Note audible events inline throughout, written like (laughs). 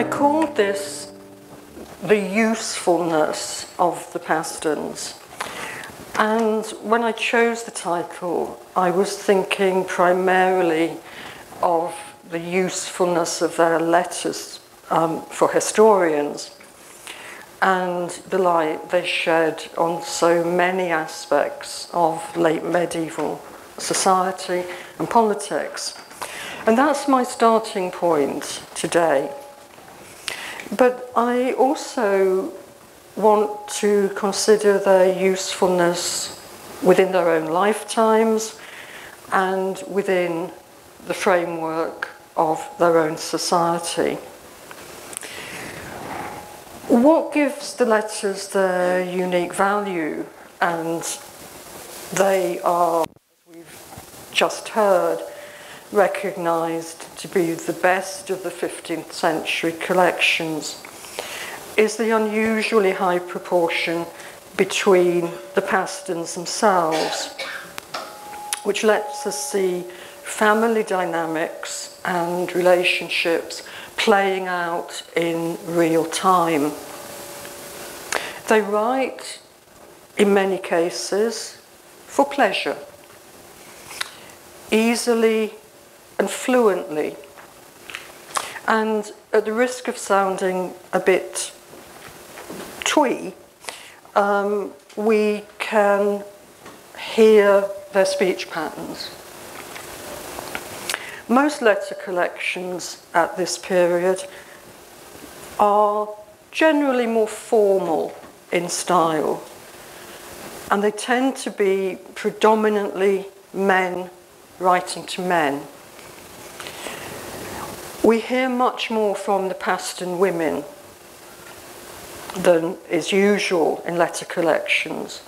I called this the usefulness of the Pastons. And when I chose the title, I was thinking primarily of the usefulness of their letters um, for historians and the light they shed on so many aspects of late medieval society and politics. And that's my starting point today. But I also want to consider their usefulness within their own lifetimes and within the framework of their own society. What gives the letters their unique value? And they are, as we've just heard, recognised to be the best of the 15th century collections is the unusually high proportion between the Pastons themselves, which lets us see family dynamics and relationships playing out in real time. They write, in many cases, for pleasure, easily and fluently. And at the risk of sounding a bit twee, um, we can hear their speech patterns. Most letter collections at this period are generally more formal in style, and they tend to be predominantly men writing to men. We hear much more from the Paston women than is usual in letter collections.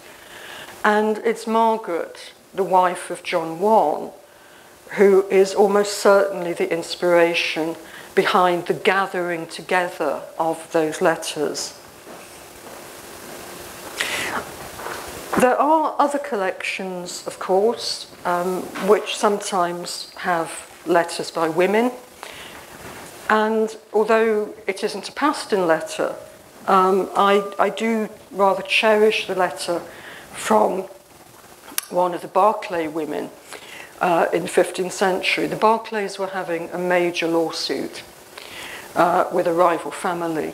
And it's Margaret, the wife of John I, who is almost certainly the inspiration behind the gathering together of those letters. There are other collections, of course, um, which sometimes have letters by women and although it isn't a Paston letter, um, I, I do rather cherish the letter from one of the Berkeley women uh, in the 15th century. The Berkeleys were having a major lawsuit uh, with a rival family.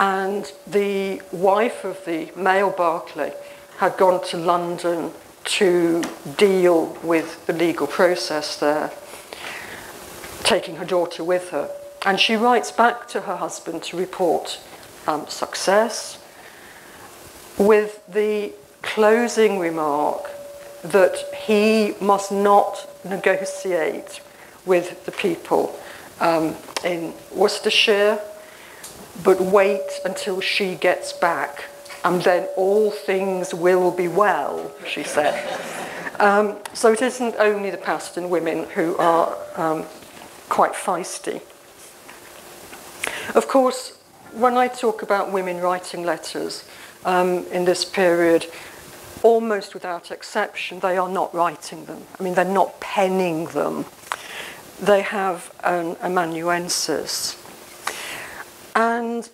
And the wife of the male Berkeley had gone to London to deal with the legal process there, taking her daughter with her. And she writes back to her husband to report um, success with the closing remark that he must not negotiate with the people um, in Worcestershire, but wait until she gets back, and then all things will be well, she said. Um, so it isn't only the Paston women who are um, quite feisty. Of course, when I talk about women writing letters um, in this period, almost without exception, they are not writing them. I mean, they're not penning them. They have an amanuensis. And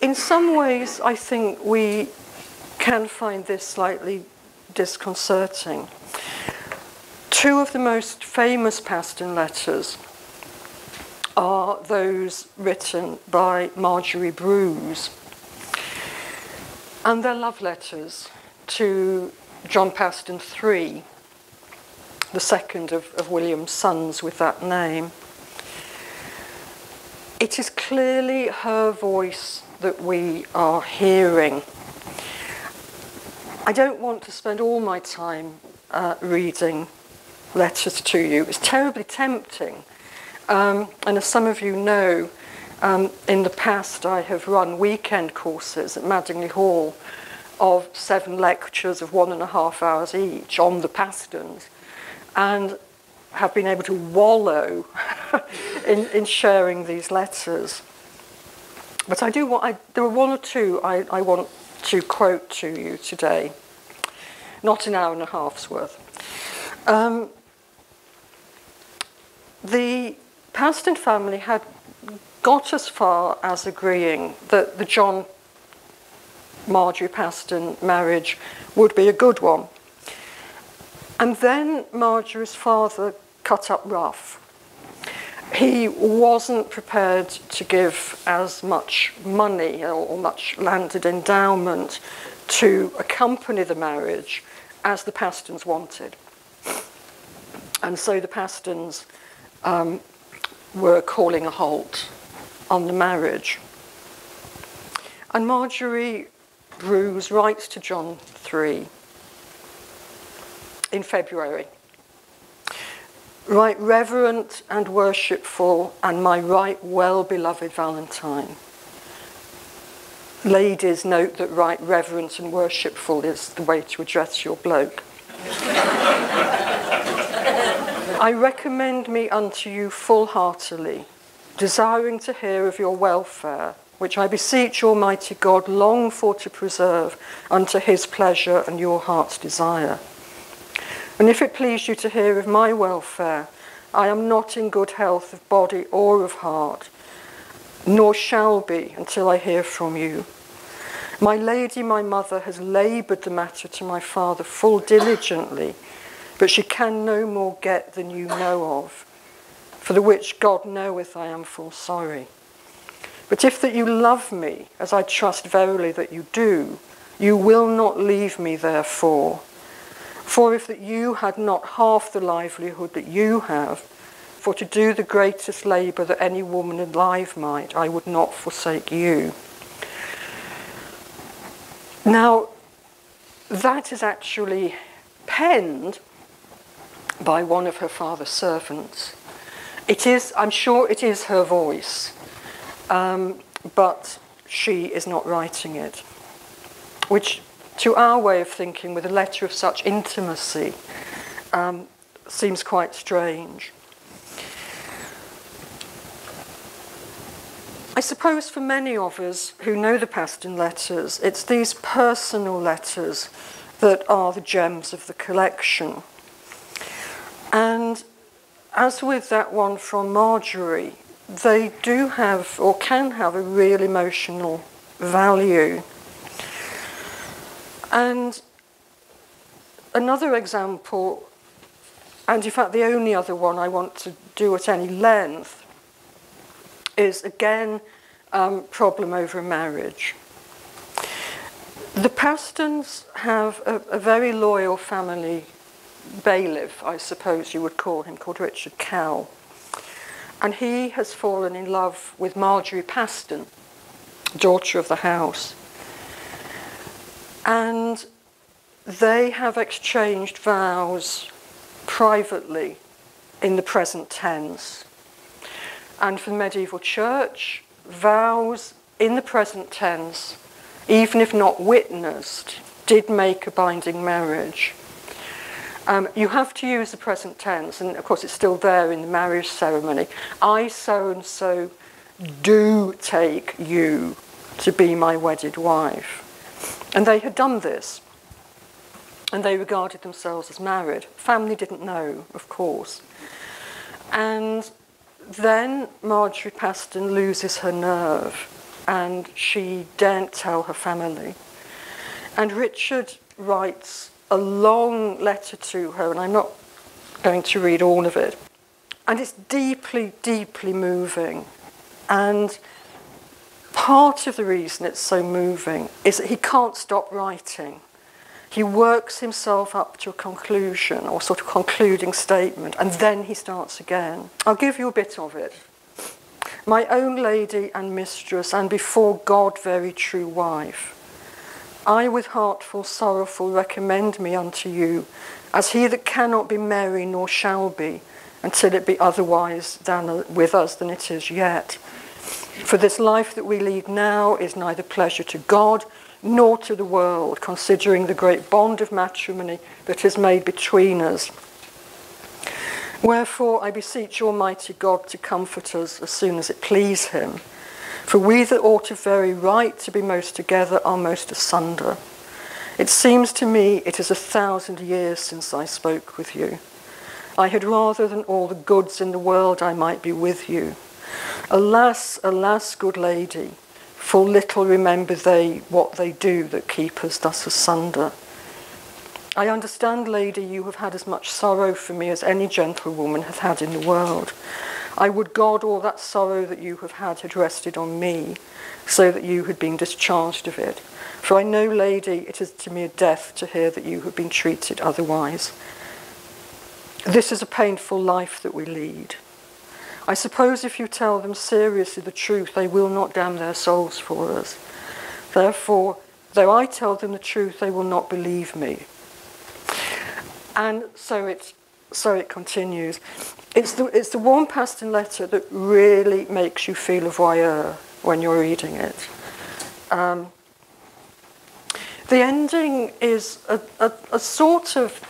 in some ways, I think we can find this slightly disconcerting. Two of the most famous Paston letters are those written by Marjorie Brews. And they're love letters to John Paston III, the second of, of William's sons with that name. It is clearly her voice that we are hearing. I don't want to spend all my time uh, reading letters to you. It's terribly tempting um, and as some of you know, um, in the past I have run weekend courses at Madingley Hall of seven lectures of one and a half hours each on the Pastons and have been able to wallow (laughs) in, in sharing these letters. But I do want, I, there are one or two I, I want to quote to you today, not an hour and a half's worth. Um, the Paston family had got as far as agreeing that the John Marjorie Paston marriage would be a good one. And then Marjorie's father cut up rough. He wasn't prepared to give as much money or much landed endowment to accompany the marriage as the Pastons wanted. And so the Pastons um, were calling a halt on the marriage. And Marjorie Brews writes to John 3 in February. Right reverent and worshipful, and my right well beloved Valentine. Ladies, note that right reverent and worshipful is the way to address your bloke. (laughs) I recommend me unto you full heartily, desiring to hear of your welfare, which I beseech Almighty God long for to preserve unto his pleasure and your heart's desire. And if it please you to hear of my welfare, I am not in good health of body or of heart, nor shall be until I hear from you. My lady, my mother, has laboured the matter to my father full diligently, but she can no more get than you know of, for the which God knoweth I am full sorry. But if that you love me, as I trust verily that you do, you will not leave me therefore for if that you had not half the livelihood that you have, for to do the greatest labour that any woman alive might, I would not forsake you. Now, that is actually penned by one of her father's servants. It is, I'm sure it is her voice, um, but she is not writing it, which to our way of thinking with a letter of such intimacy um, seems quite strange. I suppose for many of us who know the Paston letters, it's these personal letters that are the gems of the collection. And as with that one from Marjorie, they do have or can have a real emotional value. And another example, and in fact the only other one I want to do at any length, is again um, problem over marriage. The Pastons have a, a very loyal family bailiff, I suppose you would call him, called Richard Calle. And he has fallen in love with Marjorie Paston, daughter of the house. And they have exchanged vows privately in the present tense. And for the medieval church, vows in the present tense, even if not witnessed, did make a binding marriage. Um, you have to use the present tense, and of course it's still there in the marriage ceremony. I so and so do take you to be my wedded wife. And they had done this. And they regarded themselves as married. Family didn't know, of course. And then Marjorie Paston loses her nerve and she daren't tell her family. And Richard writes a long letter to her, and I'm not going to read all of it. And it's deeply, deeply moving. And part of the reason it's so moving is that he can't stop writing. He works himself up to a conclusion or sort of concluding statement, and then he starts again. I'll give you a bit of it. My own lady and mistress, and before God, very true wife. I with heartful sorrowful recommend me unto you, as he that cannot be merry nor shall be, until it be otherwise than with us than it is yet. For this life that we lead now is neither pleasure to God nor to the world, considering the great bond of matrimony that is made between us. Wherefore I beseech Almighty God to comfort us as soon as it please him. For we that ought of very right to be most together are most asunder. It seems to me it is a thousand years since I spoke with you. I had rather than all the goods in the world I might be with you Alas, alas, good lady, full little remember they what they do that keep us thus asunder. I understand, lady, you have had as much sorrow for me as any gentlewoman hath had in the world. I would God all that sorrow that you have had had rested on me, so that you had been discharged of it. For I know, lady, it is to me a death to hear that you have been treated otherwise. This is a painful life that we lead. I suppose if you tell them seriously the truth, they will not damn their souls for us. Therefore, though I tell them the truth, they will not believe me. And so it, so it continues. It's the, it's the Warren Paston letter that really makes you feel a voyeur when you're reading it. Um, the ending is a, a, a, sort of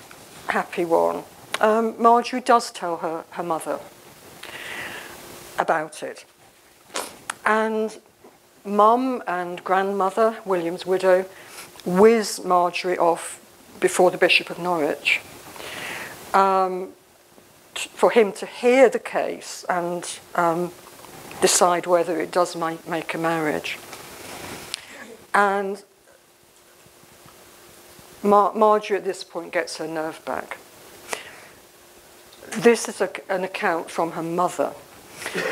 happy one. Um, Marjorie does tell her, her mother about it. And mum and grandmother, William's widow, whiz Marjorie off before the Bishop of Norwich um, for him to hear the case and um, decide whether it does make, make a marriage. And Mar- Marjorie at this point gets her nerve back. This is a, an account from her mother.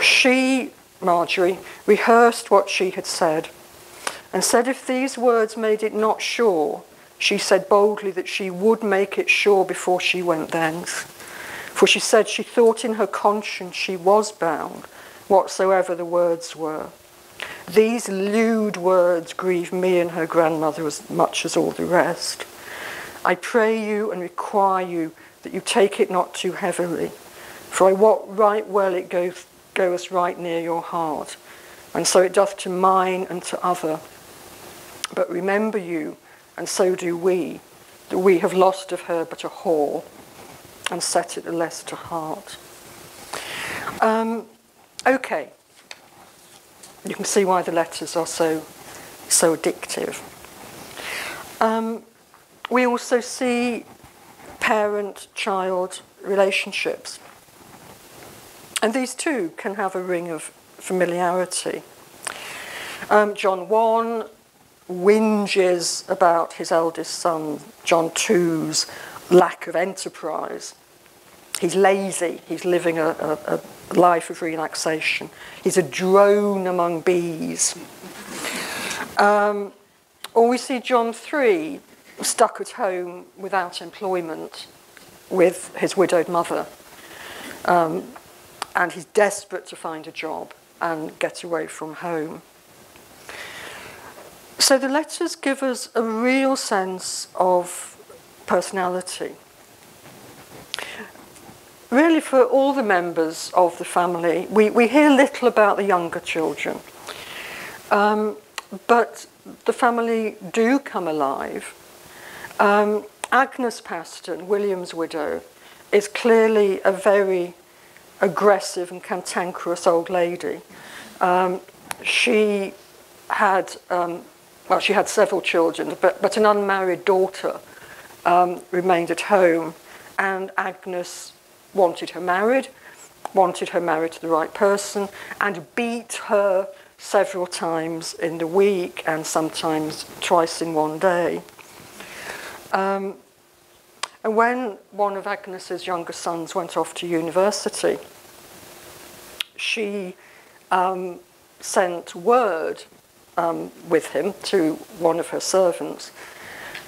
She, Marjorie, rehearsed what she had said and said if these words made it not sure, she said boldly that she would make it sure before she went thence. For she said she thought in her conscience she was bound, whatsoever the words were. These lewd words grieve me and her grandmother as much as all the rest. I pray you and require you that you take it not too heavily, for I wot right well it goeth, goes right near your heart, and so it doth to mine and to other. But remember you and so do we, that we have lost of her but a whore, and set it the less to heart. Um, okay, you can see why the letters are so, so addictive. Um, we also see parent-child relationships. And these too can have a ring of familiarity. Um, John 1 whinges about his eldest son, John II's lack of enterprise. He's lazy, he's living a, a, a life of relaxation. He's a drone among bees. Um, or we see John 3 stuck at home without employment with his widowed mother. Um, and he's desperate to find a job and get away from home. So the letters give us a real sense of personality. Really, for all the members of the family, we, we hear little about the younger children. Um, but the family do come alive. Um, Agnes Paston, William's widow, is clearly a very aggressive and cantankerous old lady. Um, she had um, well, she had several children, but, but an unmarried daughter um, remained at home, and Agnes wanted her married, wanted her married to the right person, and beat her several times in the week and sometimes twice in one day. Um, and when one of Agnes's younger sons went off to university, she um, sent word um, with him to one of her servants,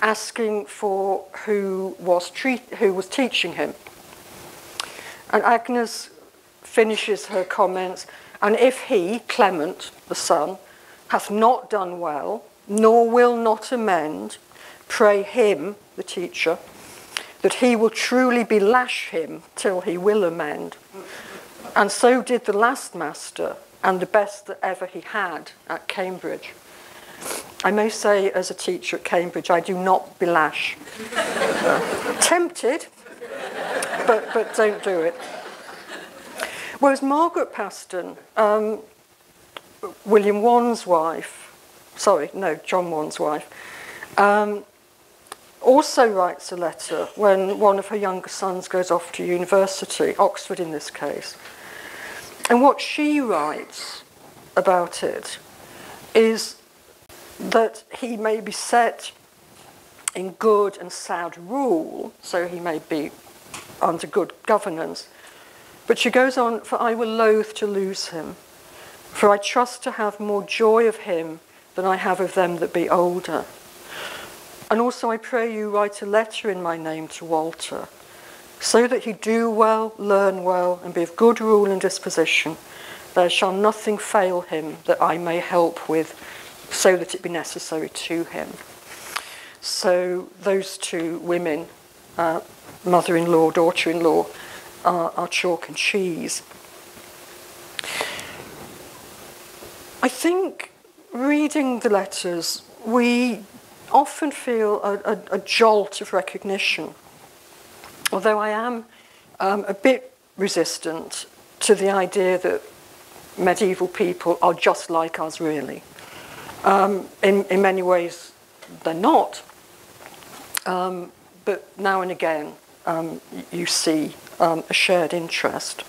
asking for who was, treat, who was teaching him. And Agnes finishes her comments, and if he, Clement, the son, hath not done well, nor will not amend, pray him, the teacher, that he will truly belash him till he will amend. And so did the last master, and the best that ever he had at Cambridge. I may say, as a teacher at Cambridge, I do not belash. (laughs) Tempted, but, but don't do it. Whereas Margaret Paston, um, William Wan's wife, sorry, no, John Wan's wife, um, also writes a letter when one of her younger sons goes off to university, Oxford in this case, And what she writes about it is that he may be set in good and sad rule, so he may be under good governance. But she goes on, For I will loath to lose him, for I trust to have more joy of him than I have of them that be older. And also I pray you write a letter in my name to Walter, so that he do well, learn well, and be of good rule and disposition. There shall nothing fail him that I may help with, so that it be necessary to him. So those two women, uh, mother-in-law, daughter-in-law, are, are chalk and cheese. I think reading the letters, we often feel a, a, a jolt of recognition. Although I am um, a bit resistant to the idea that medieval people are just like us, really. Um, in, in many ways, they're not. Um, but now and again, um, you see um, a shared interest.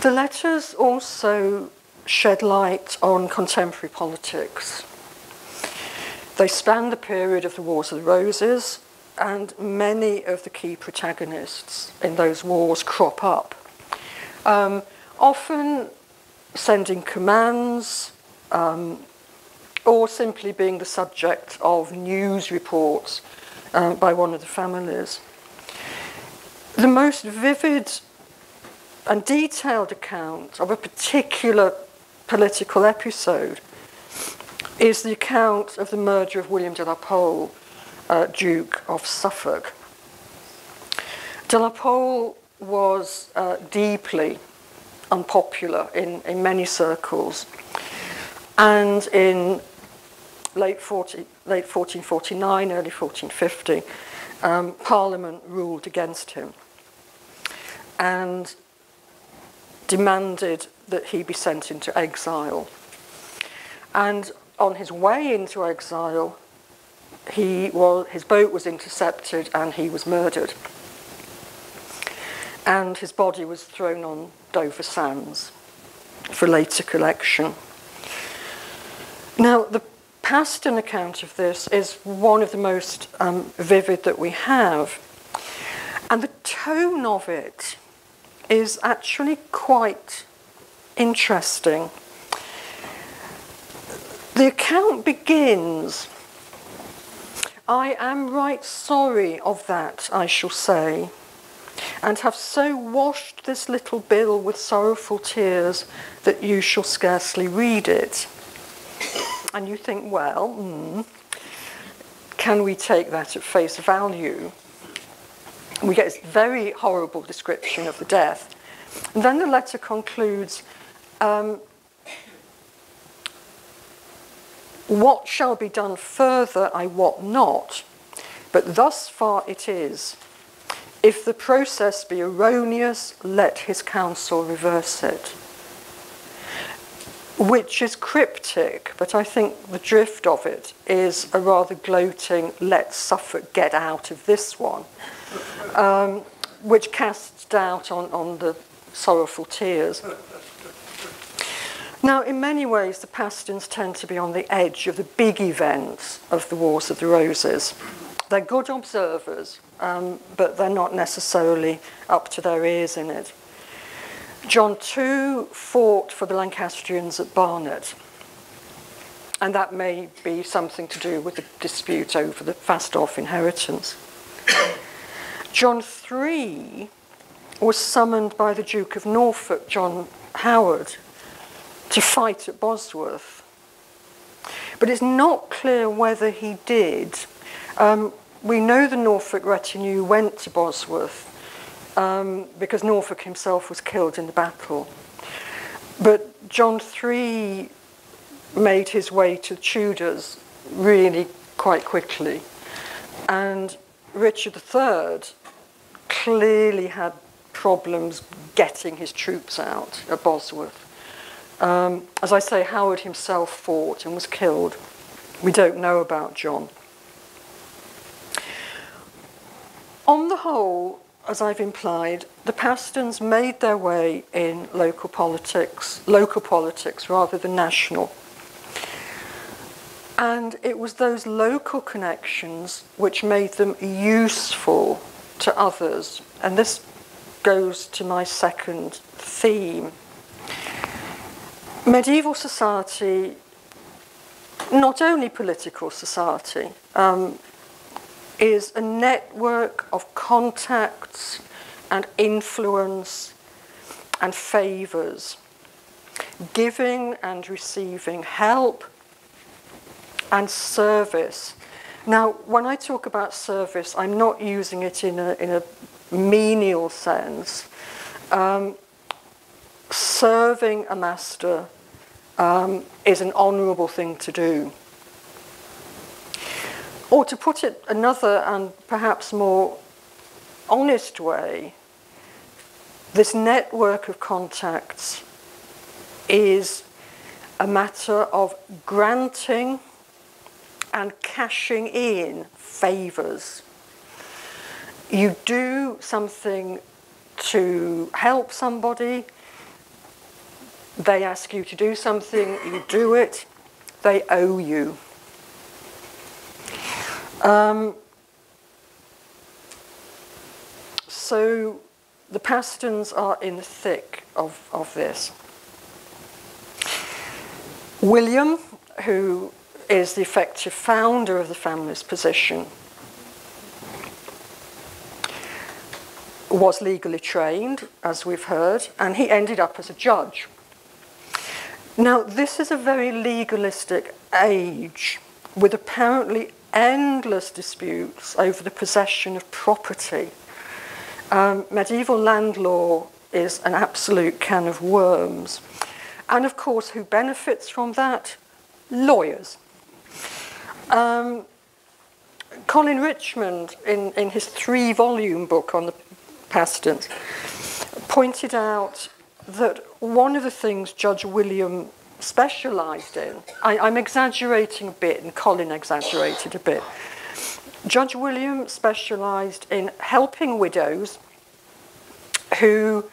The letters also shed light on contemporary politics. They span the period of the Wars of the Roses, and many of the key protagonists in those wars crop up. Um, often sending commands, um, or simply being the subject of news reports uh, by one of the families. The most vivid and detailed account of a particular political episode is the account of the murder of William de la Pole, uh, Duke of Suffolk. De la Pole was uh, deeply unpopular in, in many circles. And in late, 40, late 1449, early 1450, um, Parliament ruled against him and demanded that he be sent into exile. And on his way into exile, he was, his boat was intercepted and he was murdered. And his body was thrown on Dover Sands for later collection. Now, the Paston account of this is one of the most um, vivid that we have. And the tone of it is actually quite interesting. The account begins I am right sorry of that, I shall say, and have so washed this little bill with sorrowful tears that you shall scarcely read it. And you think, well, mm, can we take that at face value? We get this very horrible description of the death. And then the letter concludes um, What shall be done further, I wot not, but thus far it is. If the process be erroneous, let his counsel reverse it. Which is cryptic, but I think the drift of it is a rather gloating, let Suffolk get out of this one, um, which casts doubt on, on the sorrowful tears. Now, in many ways, the Pastons tend to be on the edge of the big events of the Wars of the Roses. They're good observers, um, but they're not necessarily up to their ears in it. John II fought for the Lancastrians at Barnet. And that may be something to do with the dispute over the Fastolf inheritance. John III was summoned by the Duke of Norfolk, John Howard, to fight at Bosworth. But it's not clear whether he did. Um, we know the Norfolk retinue went to Bosworth, um, because Norfolk himself was killed in the battle. But John III made his way to Tudors really quite quickly. And Richard III clearly had problems getting his troops out at Bosworth. Um, as I say, Howard himself fought and was killed. We don't know about John. On the whole, as I've implied, the Pastons made their way in local politics, local politics rather than national. And it was those local connections which made them useful to others. And this goes to my second theme. medieval society, not only political society, um, is a network of contacts and influence and favours, giving and receiving help and service. Now, when I talk about service, I'm not using it in a, in a menial sense. Um, serving a master um, is an honourable thing to do. Or to put it another and perhaps more honest way, this network of contacts is a matter of granting and cashing in favours. You do something to help somebody, they ask you to do something, you do it, they owe you. Um, so the Pastons are in the thick of, of this. William, who is the effective founder of the family's position, was legally trained, as we've heard, and he ended up as a judge. Now, this is a very legalistic age with apparently endless disputes over the possession of property. Um, medieval land law is an absolute can of worms. And of course, who benefits from that? Lawyers. Um, Colin Richmond, in, in his three volume book on the pastants, pointed out that one of the things Judge William specialised in, I, I'm exaggerating a bit, and Colin exaggerated a bit. Judge William specialised in helping widows who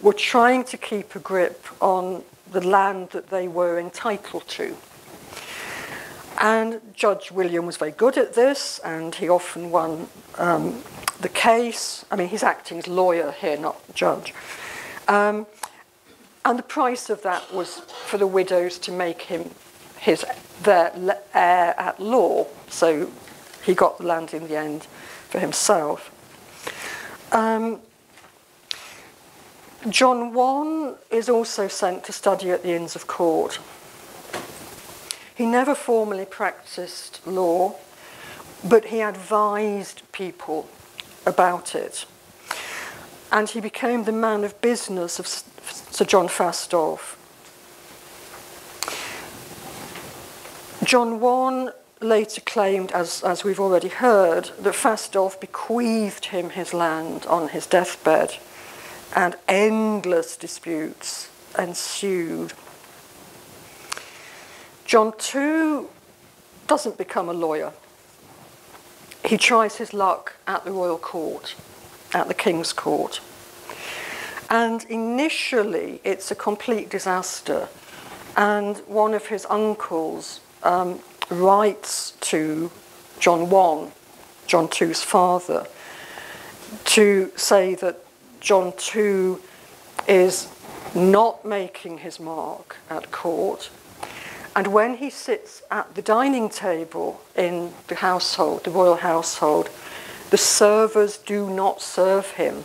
were trying to keep a grip on the land that they were entitled to. And Judge William was very good at this, and he often won um, the case. I mean, he's acting as lawyer here, not judge. Um, and the price of that was for the widows to make him his their heir at law. So he got the land in the end for himself. Um, John I is also sent to study at the Inns of Court. He never formally practiced law, but he advised people about it. And he became the man of business of Sir John Fastolf. John I later claimed, as, as we've already heard, that Fastolf bequeathed him his land on his deathbed, and endless disputes ensued. John too doesn't become a lawyer. He tries his luck at the royal court, at the king's court. And initially, it's a complete disaster. And one of his uncles um, writes to John I, John II's father, to say that John II is not making his mark at court and when he sits at the dining table in the household, the royal household, the servers do not serve him.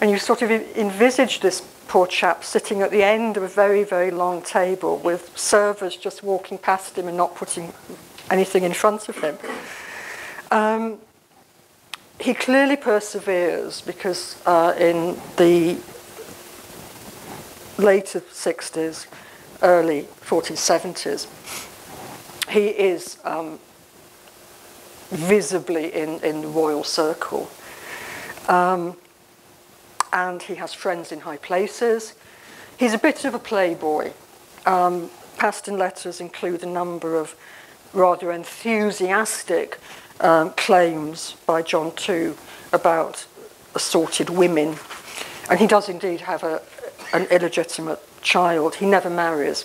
And you sort of envisage this poor chap sitting at the end of a very, very long table with servers just walking past him and not putting anything in front of him. Um, he clearly perseveres because uh, in the later 60s, early 1470s, he is um, visibly in, in the royal circle. Um, and he has friends in high places. He's a bit of a playboy. Um, Paston letters include a number of rather enthusiastic um, claims by John II about assorted women. And he does indeed have a, an illegitimate child. He never marries.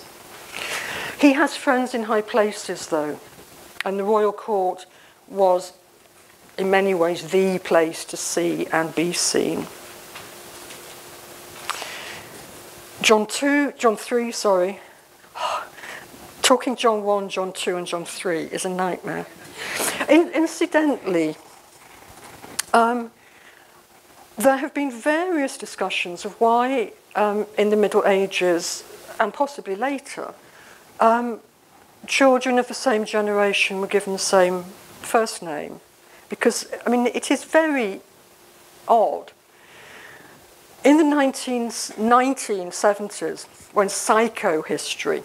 He has friends in high places, though, and the royal court was, in many ways, the place to see and be seen. John 2, John 3, sorry. (sighs) Talking John 1, John 2, and John 3 is a nightmare. In, incidentally, um, there have been various discussions of why, um, in the Middle Ages and possibly later, um, children of the same generation were given the same first name. Because, I mean, it is very odd. In the 19, 1970s, when psychohistory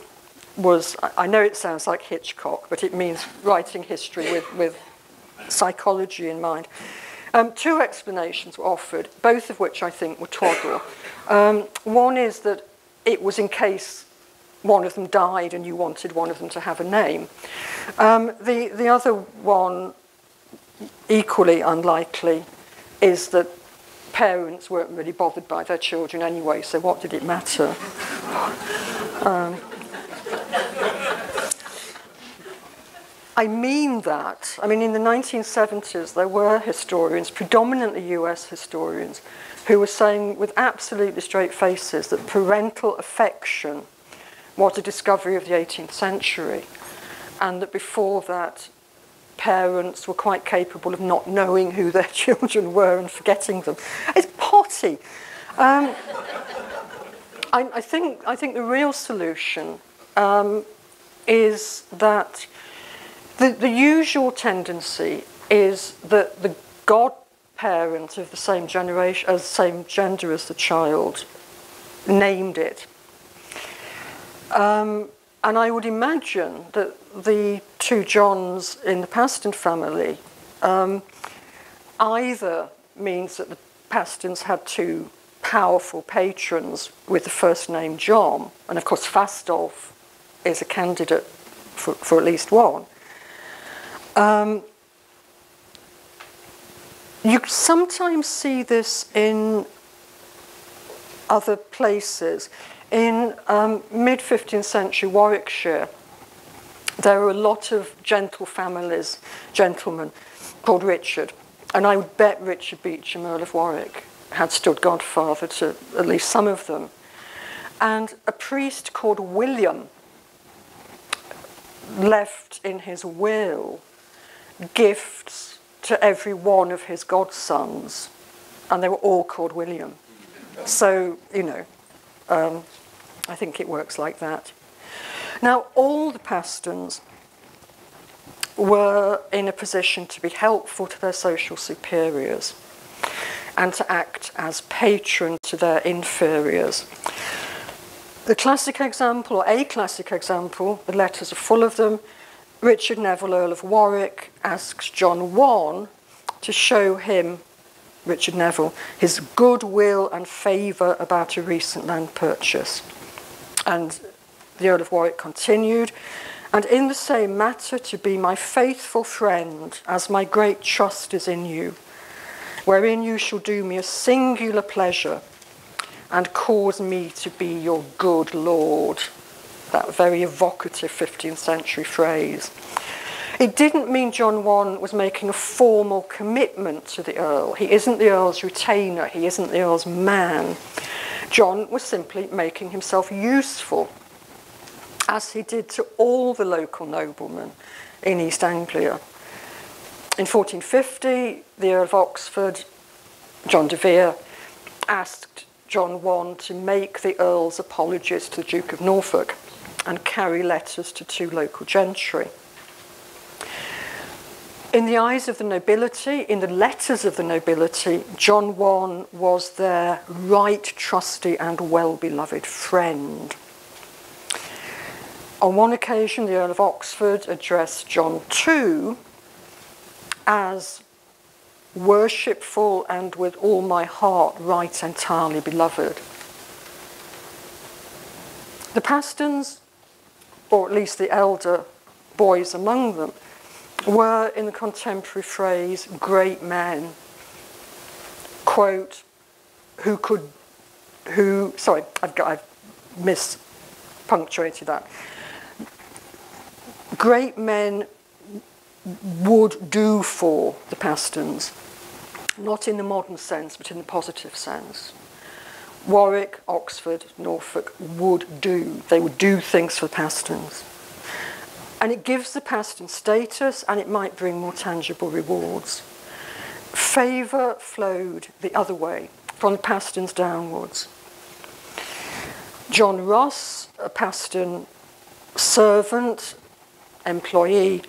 was, I know it sounds like Hitchcock, but it means writing history with, with psychology in mind. Um, two explanations were offered, both of which I think were twaddle. Um, one is that it was in case one of them died and you wanted one of them to have a name. Um, the, the other one, equally unlikely, is that parents weren't really bothered by their children anyway, so what did it matter? Um, I mean that. I mean, in the 1970s, there were historians, predominantly US historians, who were saying with absolutely straight faces that parental affection was a discovery of the 18th century, and that before that, parents were quite capable of not knowing who their (laughs) children were and forgetting them. It's potty. Um, I, I, think, I think the real solution um, is that the, the usual tendency is that the godparent of the same generation, as same gender as the child, named it. Um, and I would imagine that the two Johns in the Paston family um, either means that the Pastons had two powerful patrons with the first name John, and of course Fastolf is a candidate for, for at least one, um, you sometimes see this in other places. In um, mid 15th century Warwickshire, there were a lot of gentle families, gentlemen, called Richard. And I would bet Richard Beauchamp, Earl of Warwick, had stood godfather to at least some of them. And a priest called William left in his will gifts to every one of his godsons, and they were all called William. So, you know, um, I think it works like that. Now, all the Pastons were in a position to be helpful to their social superiors and to act as patron to their inferiors. The classic example, or a classic example, the letters are full of them, Richard Neville, Earl of Warwick, asks John I to show him, Richard Neville, his goodwill and favour about a recent land purchase. And the Earl of Warwick continued, and in the same matter to be my faithful friend, as my great trust is in you, wherein you shall do me a singular pleasure and cause me to be your good Lord that very evocative 15th century phrase. It didn't mean John I was making a formal commitment to the Earl. He isn't the Earl's retainer, he isn't the Earl's man. John was simply making himself useful, as he did to all the local noblemen in East Anglia. In 1450, the Earl of Oxford, John de Vere, asked John I to make the Earl's apologies to the Duke of Norfolk and carry letters to two local gentry. In the eyes of the nobility, in the letters of the nobility, John I was their right, trusty, and well beloved friend. On one occasion, the Earl of Oxford addressed John II as worshipful and with all my heart right entirely beloved. The Pastons or at least the elder boys among them, were, in the contemporary phrase, great men, quote, who could, who, sorry, I've got, I've mispunctuated that. Great men would do for the Pastons, not in the modern sense, but in the positive sense. Warwick, Oxford, Norfolk would do. They would do things for the Pastons. And it gives the Paston status and it might bring more tangible rewards. Favour flowed the other way, from the Pastons downwards. John Russe, a Paston servant, employee,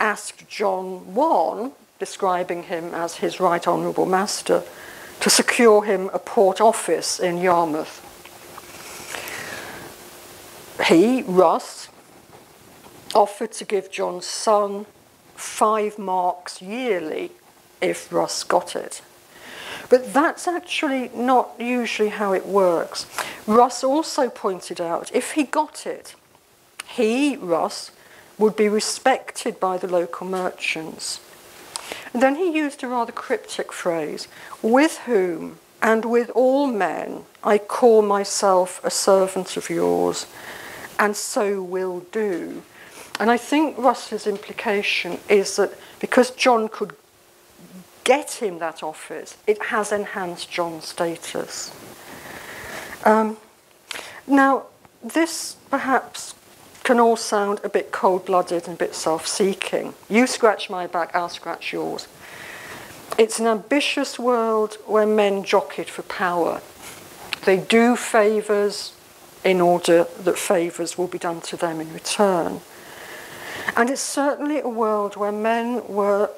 asked John I, describing him as his right honourable master, to secure him a port office in Yarmouth. He, Russe, offered to give John's son five marks yearly if Russe got it. But that's actually not usually how it works. Russe also pointed out if he got it, he, Russe, would be respected by the local merchants. And then he used a rather cryptic phrase with whom and with all men I call myself a servant of yours, and so will do. And I think Russell's implication is that because John could get him that office, it has enhanced John's status. Um, now, this perhaps can all sound a bit cold blooded and a bit self seeking. You scratch my back, I'll scratch yours. It's an ambitious world where men jockeyed for power. They do favours in order that favours will be done to them in return. And it's certainly a world where men were,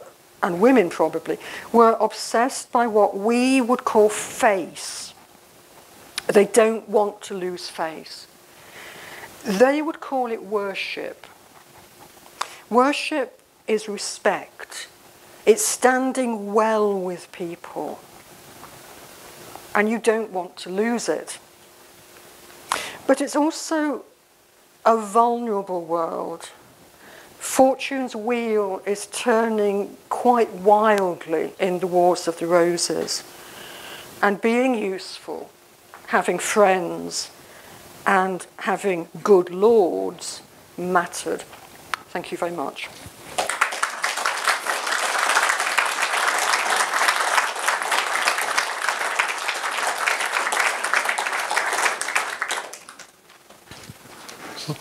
and women probably, were obsessed by what we would call face. They don't want to lose face. They would call it worship. Worship is respect. It's standing well with people. And you don't want to lose it. But it's also a vulnerable world. Fortune's wheel is turning quite wildly in the Wars of the Roses. And being useful, having friends, and having good lords mattered. Thank you very much.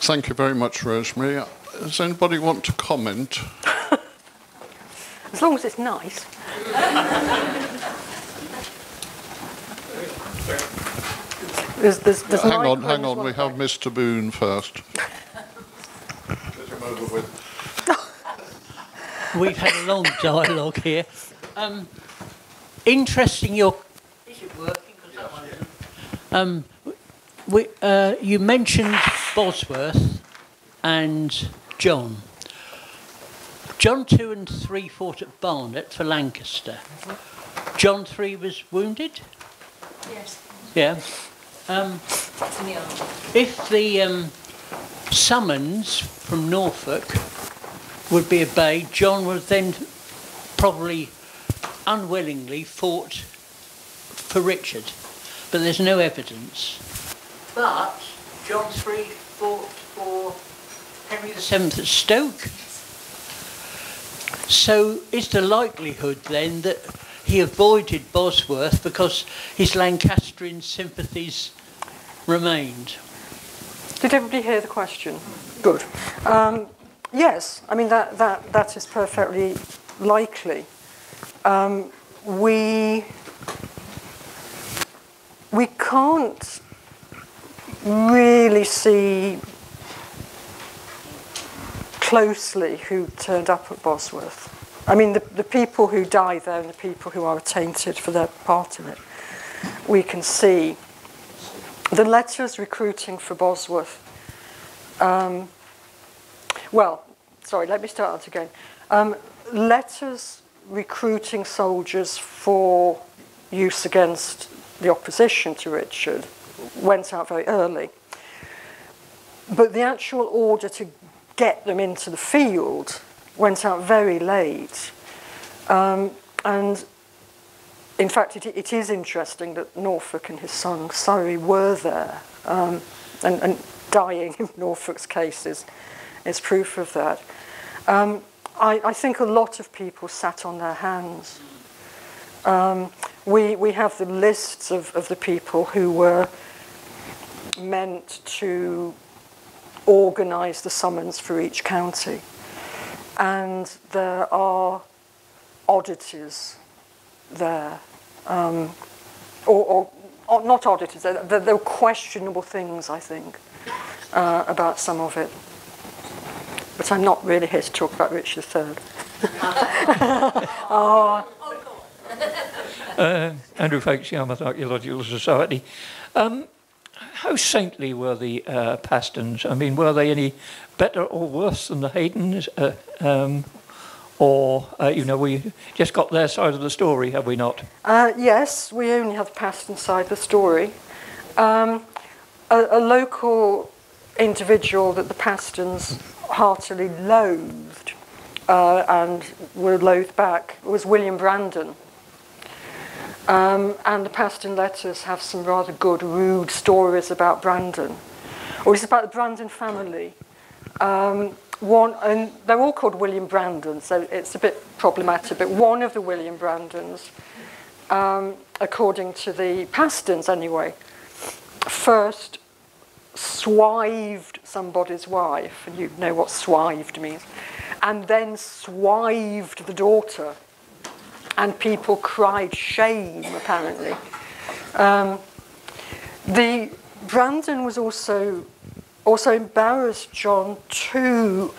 Thank you very much, Rosemary. Does anybody want to comment? as long as it's nice. There's, there's, there's hang on, hang on. We have Mr. Boone first. We've had a long dialogue here. Um, interesting, your. Is it working? Um, we, uh, you mentioned Bosworth and John. John 2 and 3 fought at Barnet for Lancaster. John 3 was wounded? Yes. Yeah. Um, if the um, summons from Norfolk would be obeyed, John would then probably unwillingly fought for Richard. But there's no evidence. But John 3 fought for Henry VII at Stoke. So is the likelihood then that he avoided Bosworth because his Lancastrian sympathies remained. Did everybody hear the question? Good. Um, yes, I mean, that, that, that is perfectly likely. Um, we, we can't really see closely who turned up at Bosworth. I mean, the, the people who die there and the people who are attainted for their part in it, we can see. The letters recruiting for Bosworth. Um, well, sorry, let me start out again. Um, letters recruiting soldiers for use against the opposition to Richard went out very early. But the actual order to get them into the field went out very late. Um, and in fact, it, it is interesting that Norfolk and his son Surrey were there, um, and, and, dying in (laughs) Norfolk's case is, is proof of that. Um, I, I, think a lot of people sat on their hands. Um, we, we have the lists of, of the people who were meant to organise the summons for each county. And there are oddities there. Um, or, or, or, not oddities, there, there, there, were questionable things, I think, uh, about some of it. But I'm not really here to talk about Richard III. oh. (laughs) (laughs) uh, Andrew Foulkes, Yarmouth Archaeological Society. Um, how saintly were the uh, Pastons? I mean, were they any better or worse than the Heydons? Uh, um, or, uh, you know, we just got their side of the story, have we not? Uh, yes, we only have the Paston side of the story. Um, a, a, local individual that the Pastons heartily loathed uh, and were loathed back was William Brandon. Um, and the Paston letters have some rather good, rude stories about Brandon, or it's about the Brandon family. Um, one, and they're all called William Brandon, so it's a bit problematic, but one of the William Brandons, um, according to the Pastons anyway, first swived somebody's wife, and you know what swived means, and then swived the daughter. And people cried shame, apparently. Um, the Brandon was also also embarrassed John too.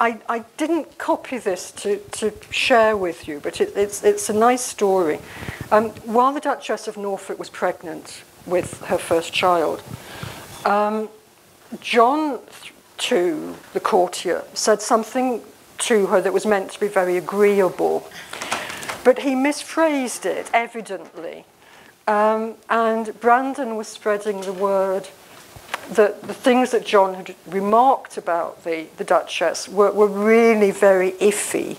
I, I didn't copy this to, to share with you, but it, it's, it's a nice story. Um, while the Duchess of Norfolk was pregnant with her first child, um, John, to the courtier, said something to her that was meant to be very agreeable. But he misphrased it, evidently. Um, and Brandon was spreading the word that the things that John had remarked about the, the Duchess were, were really very iffy.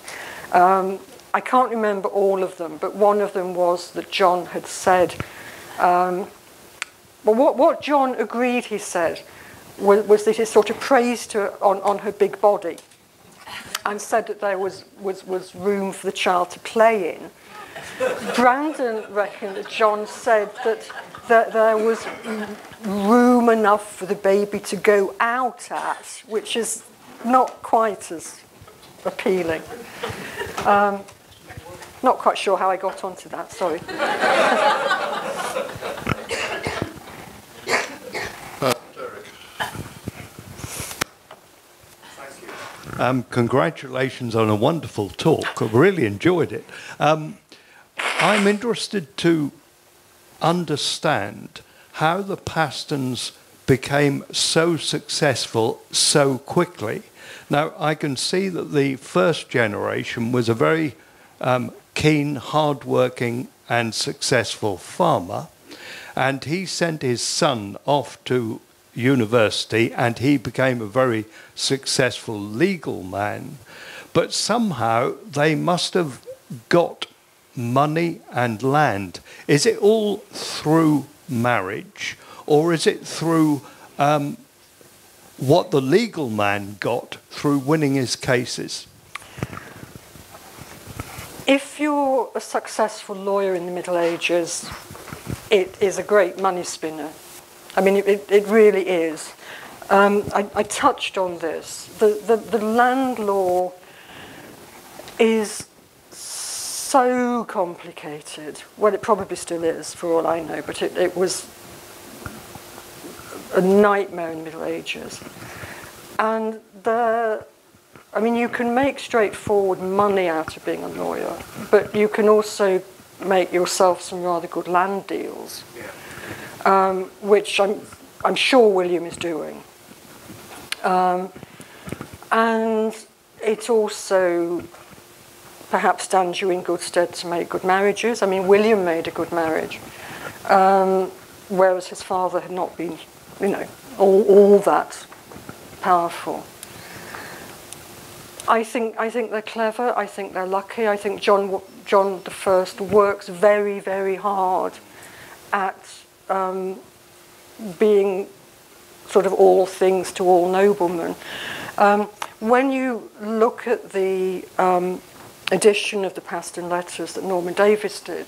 Um, I can't remember all of them, but one of them was that John had said, um, well, what, what John agreed, he said, was, was that he sort of praised her on, on her big body and said that there was, was, was room for the child to play in. Brandon reckoned that John said that, that there was room enough for the baby to go out at, which is not quite as appealing. Um, not quite sure how I got onto that, sorry. (laughs) Um, congratulations on a wonderful talk. I really enjoyed it. Um, I'm interested to understand how the Pastons became so successful so quickly. Now, I can see that the first generation was a very um, keen, hard-working, and successful farmer, and he sent his son off to university and he became a very successful legal man. But somehow they must have got money and land. Is it all through marriage or is it through um, what the legal man got through winning his cases? If you're a successful lawyer in the Middle Ages, it is a great money spinner. I mean, it, it really is. Um, I, I, touched on this. The, the, the land law is so complicated. Well, it probably still is, for all I know, but it, it was a nightmare in the Middle Ages. And the, I mean, you can make straightforward money out of being a lawyer, but you can also make yourself some rather good land deals. Yeah um, which I'm, I'm sure William is doing. Um, and it also perhaps stands you in good stead to make good marriages. I mean, William made a good marriage, um, whereas his father had not been, you know, all, all that powerful. I think, I think they're clever. I think they're lucky. I think John John I works very, very hard at um, being sort of all things to all noblemen. Um, when you look at the um, edition of the Paston Letters that Norman Davis did,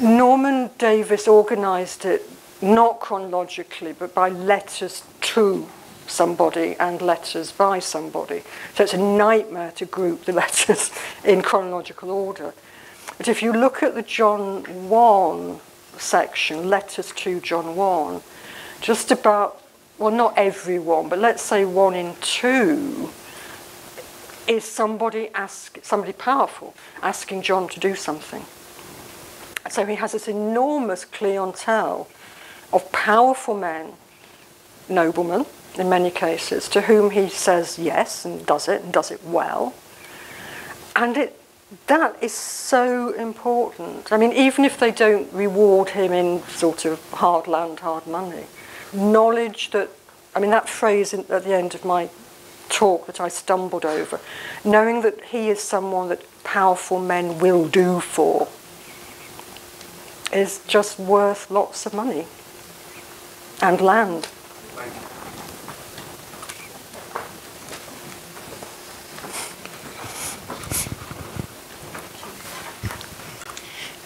Norman Davis organised it not chronologically, but by letters to somebody and letters by somebody. So it's a nightmare to group the (laughs) letters in chronological order. But if you look at the John 1 section, letters to John 1, just about, well, not everyone, but let's say one in two is somebody ask somebody powerful asking John to do something. So he has this enormous clientele of powerful men, noblemen in many cases, to whom he says yes and does it and does it well. And it, that is so important. I mean, even if they don't reward him in sort of hard land, hard money, knowledge that, I mean, that phrase in, at the end of my talk that I stumbled over, knowing that he is someone that powerful men will do for, is just worth lots of money and land.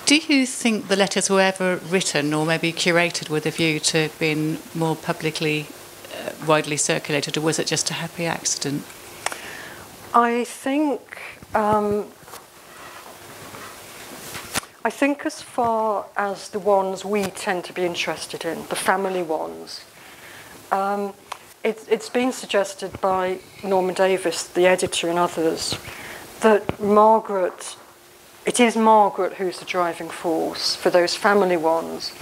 Do you think the letters were ever written or maybe curated with a view to being more publicly uh, widely circulated, or was it just a happy accident? I think um, I think as far as the ones we tend to be interested in, the family ones, um, it, it's been suggested by Norman Davis, the editor, and others, that Margaret, it is Margaret who's the driving force for those family ones,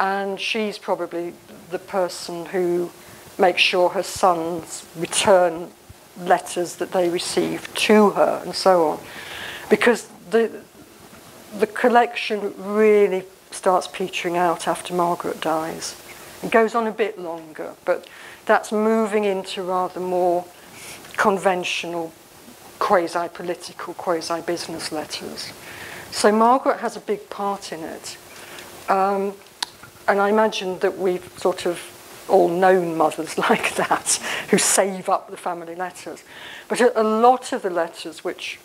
and she's probably the person who makes sure her sons return letters that they receive to her and so on. Because the, the collection really starts petering out after Margaret dies. It goes on a bit longer, but that's moving into rather more conventional, quasi political, quasi business letters. So Margaret has a big part in it. Um, and I imagine that we've sort of all known mothers (laughs) like that who save up the family letters. But a, a lot of the letters which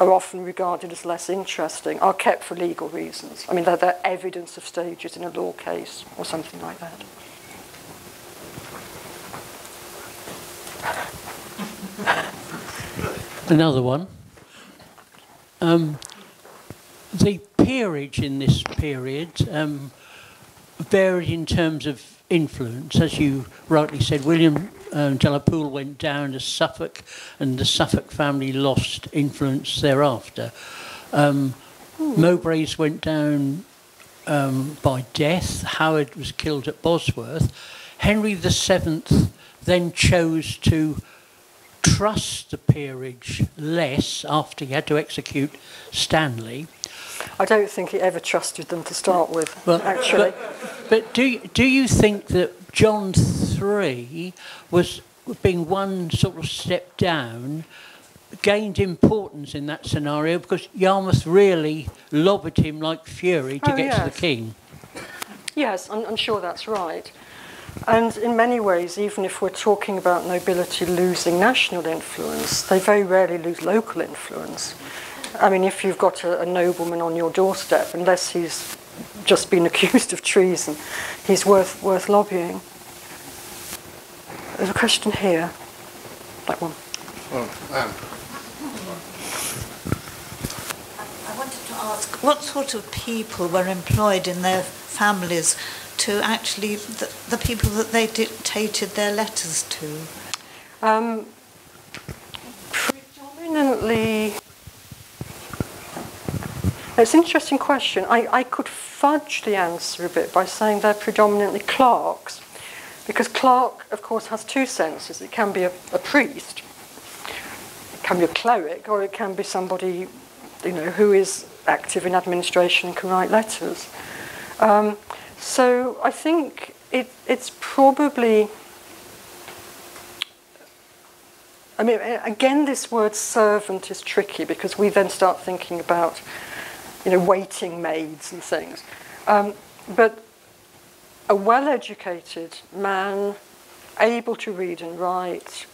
are often regarded as less interesting are kept for legal reasons. I mean, they're, they're evidence of stages in a law case or something like that. (laughs) Another one. Um, the peerage in this period um, varied in terms of influence. As you rightly said, William um, Pole went down to Suffolk, and the Suffolk family lost influence thereafter. Um, Mowbray's went down um, by death. Howard was killed at Bosworth. Henry VII then chose to trust the peerage less after he had to execute Stanley. I don't think he ever trusted them to start with, well, actually. But, but do, do you think that John III was being one sort of step down gained importance in that scenario because Yarmouth really lobbied him like fury to oh, get yes. to the king. Yes, I'm, I'm sure that's right. And in many ways, even if we're talking about nobility losing national influence, they very rarely lose local influence. I mean, if you've got a, a nobleman on your doorstep, unless he's just been (laughs) accused of treason, he's worth, worth lobbying. There's a question here. That one. Oh, Anne. I wanted to ask what sort of people were employed in their families to actually, the, the people that they dictated their letters to? Um, predominantly it's an interesting question. I, I could fudge the answer a bit by saying they're predominantly clerks, because clerk, of course, has two senses. It can be a, a priest, it can be a cleric, or it can be somebody, you know, who is active in administration and can write letters. Um, so I think it, it's probably I mean, again, this word servant is tricky because we then start thinking about, you know, waiting maids and things. Um, but a well educated man, able to read and write,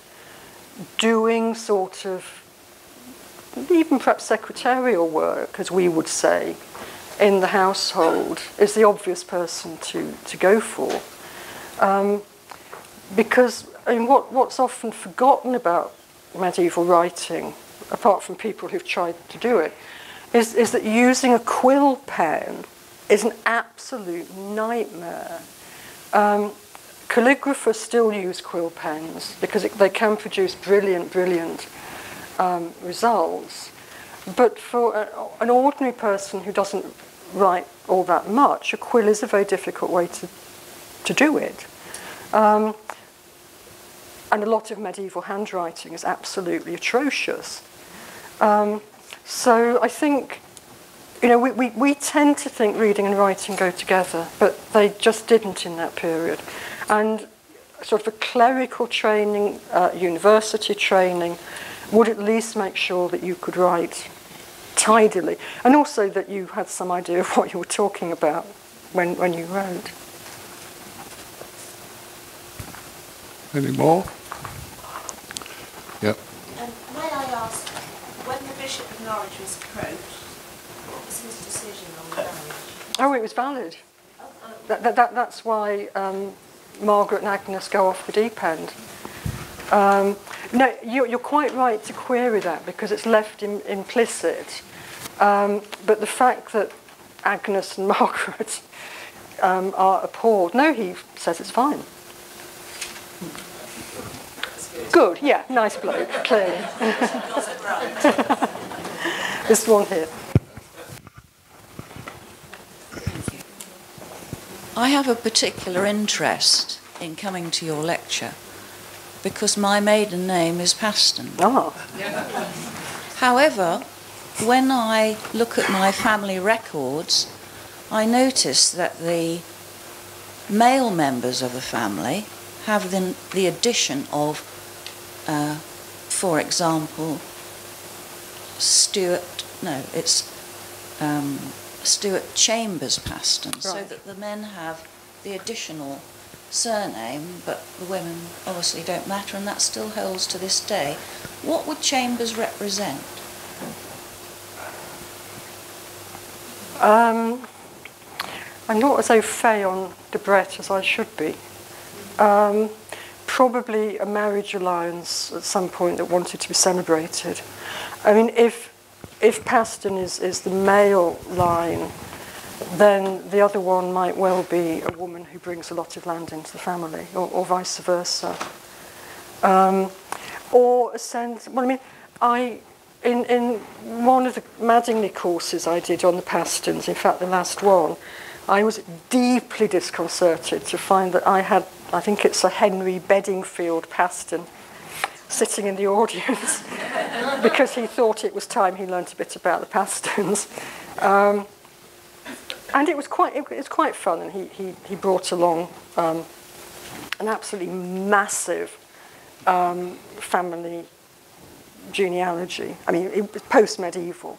doing sort of even perhaps secretarial work, as we would say, in the household, is the obvious person to, to go for. Um, because I mean, what, what's often forgotten about medieval writing, apart from people who've tried to do it, is, is that using a quill pen is an absolute nightmare. Um, calligraphers still use quill pens because it, they can produce brilliant, brilliant um, results. But for a, an ordinary person who doesn't write all that much, a quill is a very difficult way to, to do it. Um, and a lot of medieval handwriting is absolutely atrocious. Um, so I think, you know, we, we, we tend to think reading and writing go together, but they just didn't in that period. And sort of a clerical training, uh, university training, would at least make sure that you could write tidily, and also that you had some idea of what you were talking about when, when you wrote. Any more? Yep. Um, may I ask, when the Bishop of Norwich was approached, what was his decision on the marriage? Oh, it was valid. That, that, that, that's why um, Margaret and Agnes go off the deep end. Um, no, you, you're quite right to query that because it's left implicit. Um, but the fact that Agnes and (laughs) Margaret um, are appalled, no, he says it's fine. Good, yeah, nice bloke, clearly. (laughs) this one here. I have a particular interest in coming to your lecture because my maiden name is Paston. Oh. However, when I look at my family records, I notice that the male members of the family have the, the addition of uh, for example, Stuart, no, it's um, Stuart Chambers Paston, right. so that the men have the additional surname, but the women obviously don't matter, and that still holds to this day. What would Chambers represent? Um, I'm not as au fait on Debrett as I should be. Um, probably a marriage alliance at some point that wanted to be celebrated. I mean, if, if Paston is, is the male line, then the other one might well be a woman who brings a lot of land into the family, or, or vice versa. Um, or a sense, well, I mean, I, in, in one of the Madingley courses I did on the Pastons, in fact, the last one, I was deeply disconcerted to find that I had I think it's a Henry Bedingfeld Paston sitting in the audience (laughs) because he thought it was time he learnt a bit about the Pastons. Um, and it was quite it was quite fun, and he he, he brought along um, an absolutely massive um, family genealogy. I mean, it was post medieval.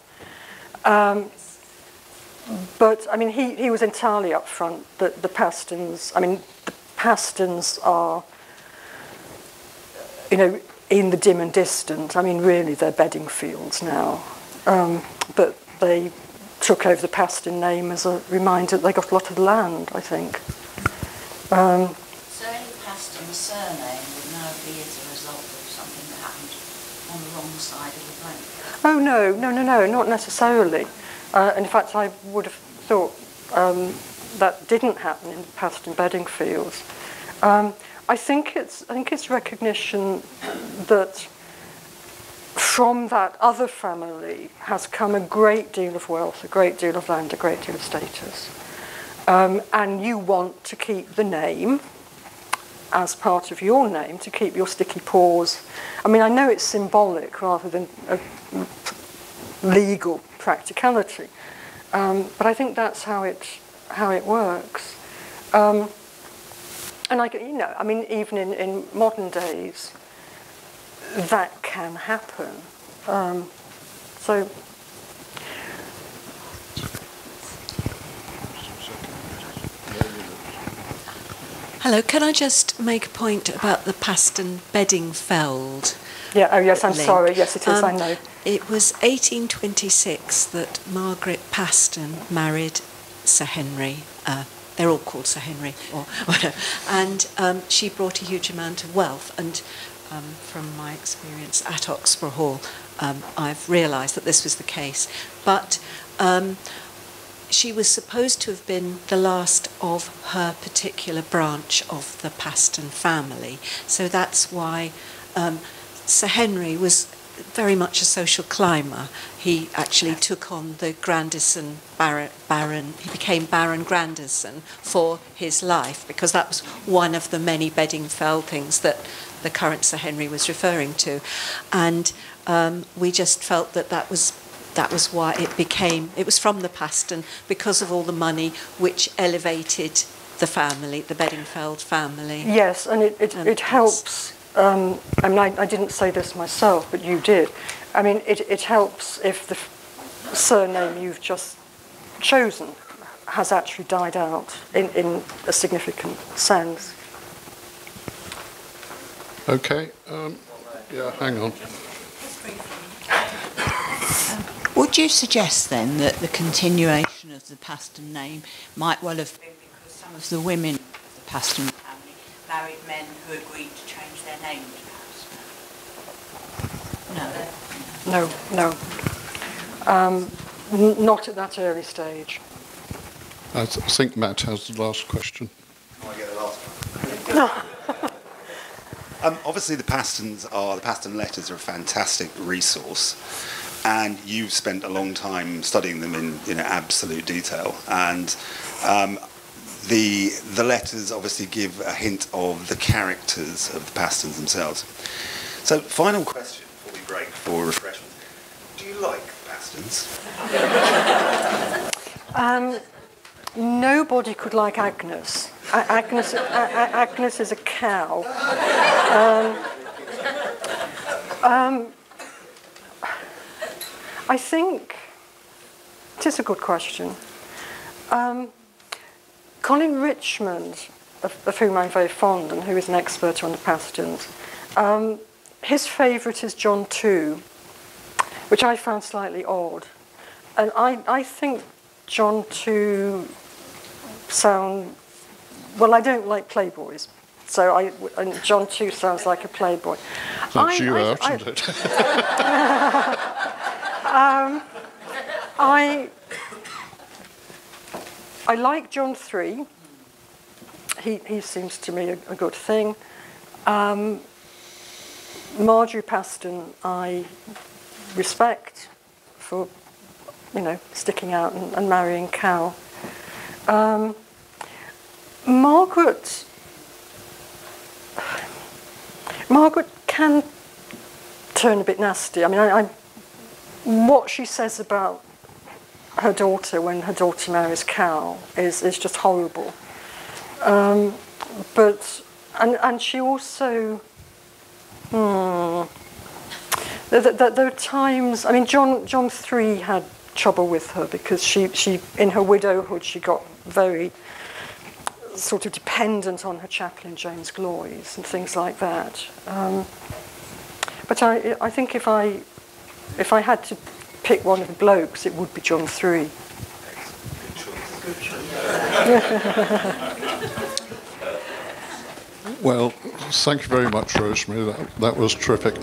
Um, but I mean, he, he was entirely upfront that the Pastons. I mean, the Pastons are, you know, in the dim and distant. I mean, really, they're Bedingfelds now. Um, but they took over the Paston name as a reminder that they got a lot of land, I think. Um, so any Paston surname would now be as a result of something that happened on the wrong side of the blank? Oh, no, no, no, no, not necessarily. Uh, in fact, I would have thought um, that didn't happen in Paston Bedingfelds. Um, I think it's I think it's recognition that from that other family has come a great deal of wealth, a great deal of land, a great deal of status. Um, and you want to keep the name as part of your name to keep your sticky paws. I mean, I know it's symbolic rather than a legal practicality, um, but I think that's how it how it works. Um, and I, you know, I mean, even in, in modern days, that can happen. Um, so Hello, can I just make a point about the Paston Bedingfeld? Yeah, oh yes, I'm link? sorry. Yes, it is, Um, I know. It was 1826 that Margaret Paston married Sir Henry. Uh, they're all called Sir Henry, or (laughs) whatever. And um, she brought a huge amount of wealth. And um, from my experience at Oxburgh Hall, um, I've realised that this was the case. But um, she was supposed to have been the last of her particular branch of the Paston family. So that's why um, Sir Henry was very much a social climber He actually took on the Grandison Baron, Baron, he became Baron Grandison for his life because that was one of the many Bedingfeld things that the current Sir Henry was referring to. And um, we just felt that that was that was why it became it was from the Paston because of all the money which elevated the family, the Bedingfeld family. Yes, and it, it, And it helps. Um, I mean, I, I didn't say this myself, but you did. I mean, it, it helps if the f- surname you've just chosen has actually died out in, in a significant sense. Okay. Um, yeah, hang on. Would you suggest then that the continuation of the Paston name might well have been because some of the women of the Paston family married men who agreed to change their name to Paston? No. No, no. Um, n- not at that early stage. I, th- I think Matt has the last question. I get the last one. (laughs) Um, obviously, the Pastons are the Paston letters are a fantastic resource, and you've spent a long time studying them in you know absolute detail. And um, the the letters obviously give a hint of the characters of the Pastons themselves. So, final question before we break for refreshment: Do you like the (laughs) Um, nobody could like Agnes. Agnes, Agnes is a cow. Um, um, I think it is a good question. Um, Colin Richmond, of, of whom I'm very fond and who is an expert on the Pastons, um, his favourite is John 2, which I found slightly odd. And I, I think John 2 sound, well, I don't like playboys. So I, and John 2 sounds like a playboy. That's I- you I- out, I- isn't it? (laughs) um, I, I like John 3. He, he seems to me a, a good thing. Um, Margery Paston, I respect for, you know, sticking out and, and marrying Calle. Um, Margaret, Margaret can turn a bit nasty. I mean, I, I, what she says about her daughter when her daughter marries Calle is, is just horrible. Um, but, and, and she also, hmm, there, there, there are times, I mean, John, John 3 had trouble with her because she, she, in her widowhood, she got very sort of dependent on her chaplain, James Gloys, and things like that. Um, but I, I think if I, if I had to pick one of the blokes, it would be John 3. Well, thank you very much, Rosemary. That, that was terrific.